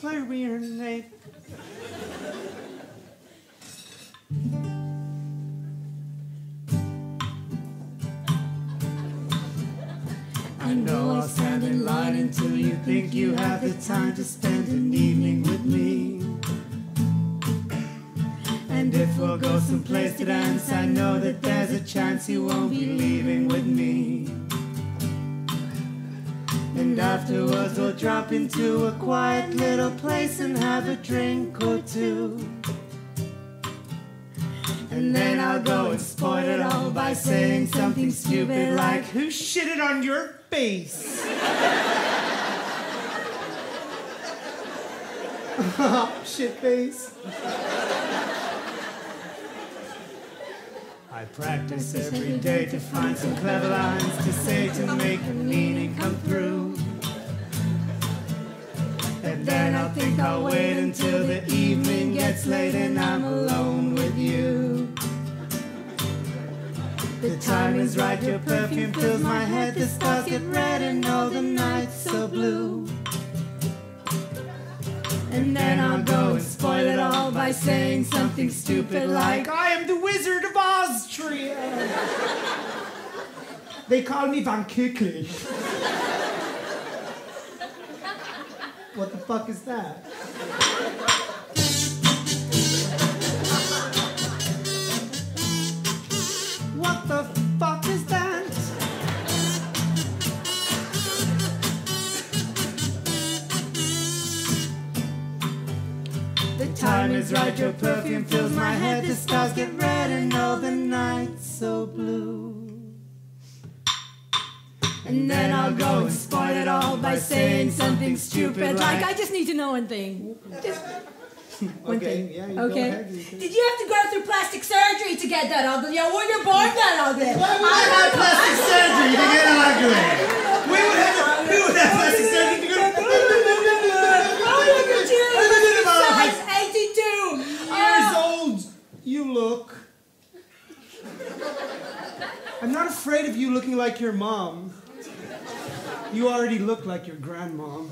clarinate. I know I'll stand in line until you think you have the time to spend an evening with me. And if we'll go someplace to dance, I know that there's a chance you won't be leaving with me. And afterwards we'll drop into a quiet little place and have a drink or two. And then I'll go and spoil it all by saying something stupid like, Who shitted on your face? Shit face. I practice every day to find some clever lines to say to make the meaning come through. And then I'll think I'll wait until the evening gets late and I'm alone with you. The time is right, your perfume fills my head, the stars get red and all the night's so blue. Something stupid like, I am the Wizard of Austria. they call me Van Kickley. what the fuck is that? The time is right, your perfume fills my head, the stars get red and all the night's so blue. And then I'll go and spoil it all by saying something stupid like, I just need to know one thing. Just one Okay, thing. yeah, you okay. ahead, you Did you have to go through plastic surgery to get that ugly? Yeah, were you born that ugly? Why would I have plastic surgery to get ugly? We would have, we would have plastic surgery to get Oh, look at you! Size 82! years old you look. I'm not afraid of you looking like your mom. You already look like your grandmom.